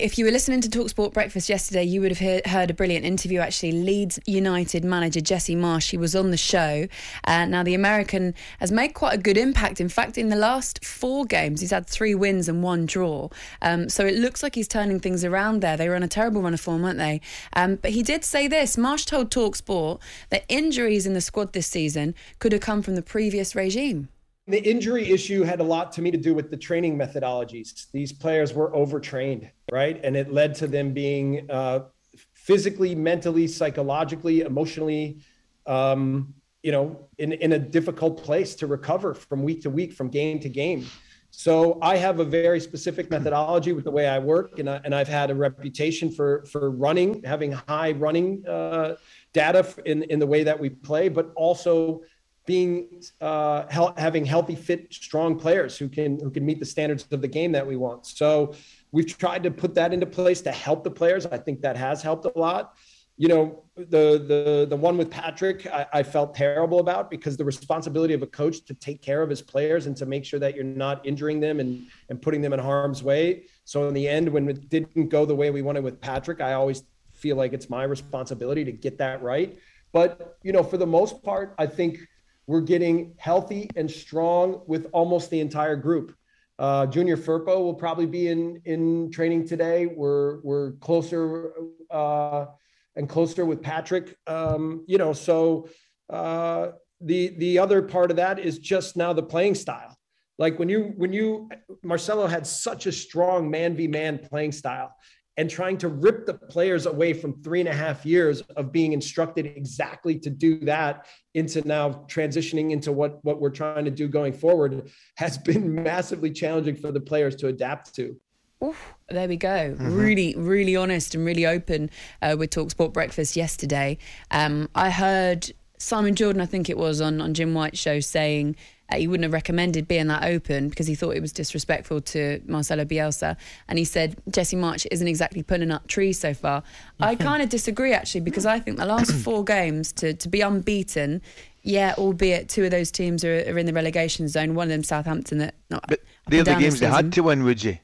If you were listening to Talksport Breakfast yesterday, you would have heard, a brilliant interview. Actually, Leeds United manager Jesse Marsch, he was on the show. Uh, now, the American has made quite a good impact. In fact, in the last four games, he's had three wins and one draw. Um, so it looks like he's turning things around there. They were on a terrible run of form, weren't they? Um, but he did say this. Marsch told Talksport that injuries in the squad this season could have come from the previous regime. The injury issue had a lot to me to do with the training methodologies. These players were overtrained, right? And it led to them being uh, physically, mentally, psychologically, emotionally, um, you know, in, in a difficult place to recover from week to week, from game to game. So I have a very specific methodology with the way I work, and, I, and I've had a reputation for for running, having high running uh, data in in the way that we play, but also being uh, having healthy, fit, strong players who can who can meet the standards of the game that we want. So we've tried to put that into place to help the players. I think that has helped a lot. You know, the the the one with Patrick, I, I felt terrible about because the responsibility of a coach to take care of his players and to make sure that you're not injuring them and and putting them in harm's way. So in the end, when it didn't go the way we wanted with Patrick, I always feel like it's my responsibility to get that right. But you know, for the most part, I think we're getting healthy and strong with almost the entire group. Uh, Junior Firpo will probably be in in training today. We're we're closer uh, and closer with Patrick. Um, you know, so uh, the the other part of that is just now the playing style. Like when you when you Marcelo had such a strong man v man playing style, and trying to rip the players away from three and a half years of being instructed exactly to do that into now transitioning into what, what we're trying to do going forward has been massively challenging for the players to adapt to. Oof, there we go. Mm-hmm. Really, really honest and really open uh, with Talksport Breakfast yesterday. Um, I heard Simon Jordan, I think it was on, on Jim White's show, saying he wouldn't have recommended being that open because he thought it was disrespectful to Marcelo Bielsa. And he said Jesse Marsch isn't exactly pulling up trees so far. I kind of disagree actually because I think the last four games to, to be unbeaten, yeah, albeit two of those teams are, are in the relegation zone, one of them Southampton that not. But the games the they had to win, would you?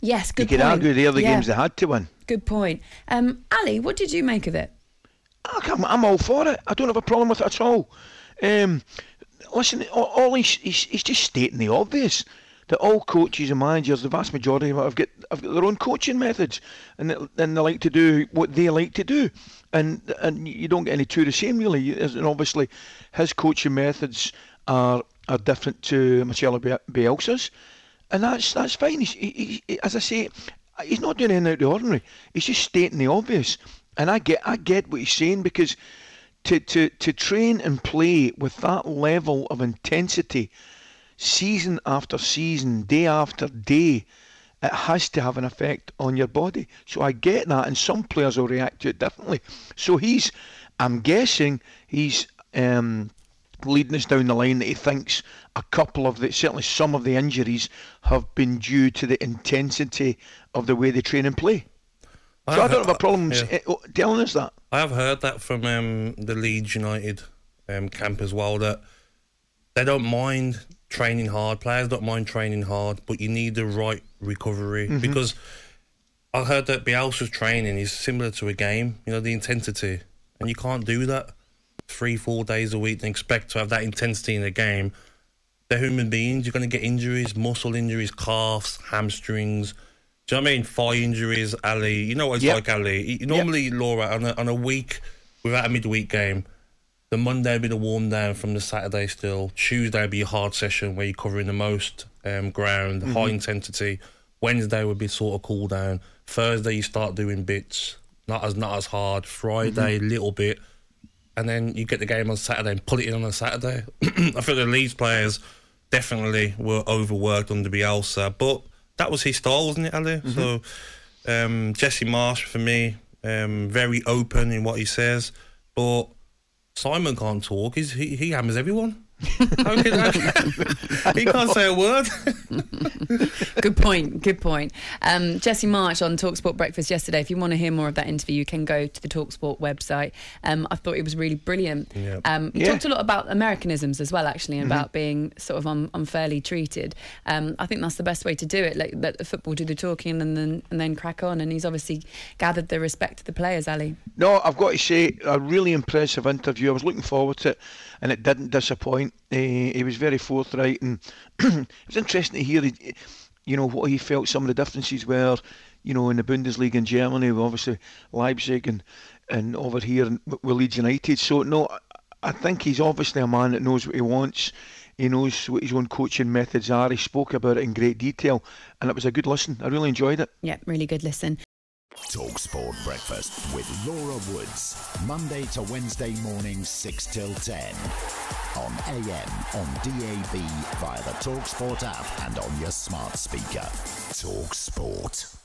Yes, good You could point. argue the yeah. games they had to win. Good point. Um, Ali, what did you make of it? I'm, I'm all for it. I don't have a problem with it at all. Um, listen, all he's, he's, he's just stating the obvious that all coaches and managers, the vast majority of them, have got, have got their own coaching methods, and they, and they like to do what they like to do, and and you don't get any two the same really. And obviously, his coaching methods are are different to Marcelo Bielsa's, and that's that's fine. He, he, as I say, he's not doing anything out of the ordinary. He's just stating the obvious, and I get I get what he's saying because to, to, to train and play with that level of intensity season after season, day after day, it has to have an effect on your body. So I get that, and some players will react to it differently. So he's, I'm guessing, he's um, leading us down the line that he thinks a couple of the, certainly some of the injuries have been due to the intensity of the way they train and play. I so I don't have a problem yeah. Telling us that. I have heard that from um, the Leeds United um, camp as well that they don't mind training hard. Players don't mind training hard, but you need the right recovery mm-hmm. because I heard that Bielsa's training is similar to a game. You know the intensity, and you can't do that three, four days a week and expect to have that intensity in a game. They're human beings. You're going to get injuries, muscle injuries, calves, hamstrings do you know what I mean? Thigh injuries, Ali. You know what it's yep. like, Ali. Normally, yep. Laura, on a, on a week without a midweek game, the Monday will be the warm down from the Saturday still. Tuesday will be a hard session where you're covering the most um, ground, mm-hmm. high intensity. Wednesday would be sort of cool down. Thursday you start doing bits, not as not as hard. Friday, mm-hmm. little bit, and then you get the game on Saturday and pull it in on a Saturday. I think the Leeds players definitely were overworked under Bielsa, but that was his style, wasn't it, Ali? Mm-hmm. So um, Jesse Marsch for me, um, very open in what he says, but Simon can't talk. He's, he he hammers everyone. How can- how can- he can't say a word. Good point. Good point. Um, Jesse Marsch on Talksport Breakfast yesterday. If you want to hear more of that interview, you can go to the Talksport website. Um, I thought it was really brilliant. Yeah. Um, he Yeah. talked a lot about Americanisms as well, actually, and about being sort of un- unfairly treated. Um, I think that's the best way to do it. Like let the football do the talking and then and then crack on. And he's obviously gathered the respect of the players, Ali. No, I've got to say, a really impressive interview. I was looking forward to it, and it didn't disappoint. Uh, he was very forthright, and it was interesting to hear, eh, you know, what he felt some of the differences were, you know, in the Bundesliga in Germany, obviously Leipzig and and over here with Leeds United. So no, I- I think he's obviously a man that knows what he wants. He knows what his own coaching methods are. He spoke about it in great detail, and it was a good listen. I really enjoyed it. Yeah, really good listen. Talk Sport Breakfast with Laura Woods. Monday to Wednesday morning, 6 till 10. On AM, on DAB, via the Talk Sport app, and on your smart speaker. Talk Sport.